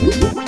Woo!